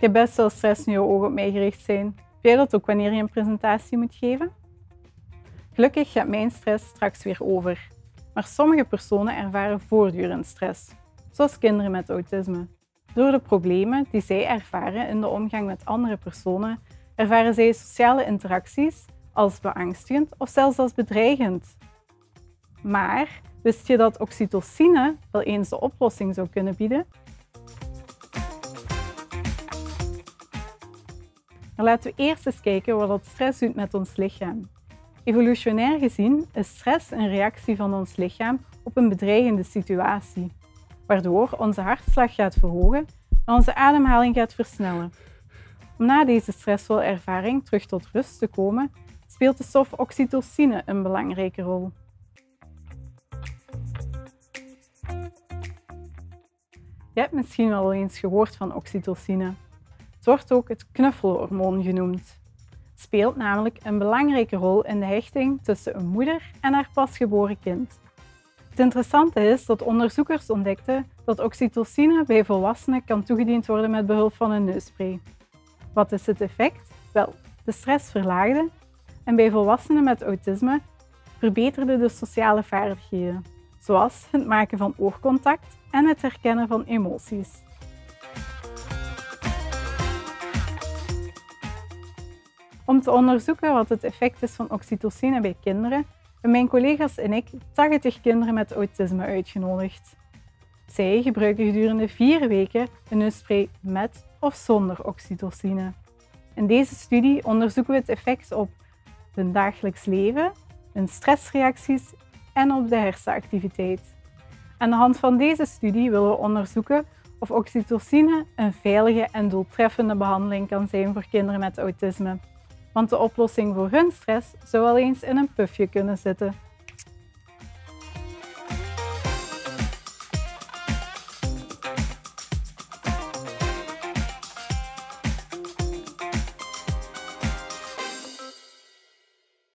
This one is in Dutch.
Ik heb best wel stress nu je ogen op mij gericht zijn. Jij dat ook wanneer je een presentatie moet geven? Gelukkig gaat mijn stress straks weer over. Maar sommige personen ervaren voortdurend stress, zoals kinderen met autisme. Door de problemen die zij ervaren in de omgang met andere personen, ervaren zij sociale interacties als beangstigend of zelfs als bedreigend. Maar wist je dat oxytocine wel eens de oplossing zou kunnen bieden? Maar laten we eerst eens kijken wat dat stress doet met ons lichaam. Evolutionair gezien is stress een reactie van ons lichaam op een bedreigende situatie, waardoor onze hartslag gaat verhogen en onze ademhaling gaat versnellen. Om na deze stressvolle ervaring terug tot rust te komen, speelt de stof oxytocine een belangrijke rol. Je hebt misschien wel eens gehoord van oxytocine. Wordt ook het knuffelhormoon genoemd. Het speelt namelijk een belangrijke rol in de hechting tussen een moeder en haar pasgeboren kind. Het interessante is dat onderzoekers ontdekten dat oxytocine bij volwassenen kan toegediend worden met behulp van een neusspray. Wat is het effect? Wel, de stress verlaagde en bij volwassenen met autisme verbeterde de sociale vaardigheden, zoals het maken van oogcontact en het herkennen van emoties. Om te onderzoeken wat het effect is van oxytocine bij kinderen, hebben mijn collega's en ik 80 kinderen met autisme uitgenodigd. Zij gebruiken gedurende vier weken een neusspray met of zonder oxytocine. In deze studie onderzoeken we het effect op hun dagelijks leven, hun stressreacties en op de hersenactiviteit. Aan de hand van deze studie willen we onderzoeken of oxytocine een veilige en doeltreffende behandeling kan zijn voor kinderen met autisme. Want de oplossing voor hun stress zou wel eens in een pufje kunnen zitten.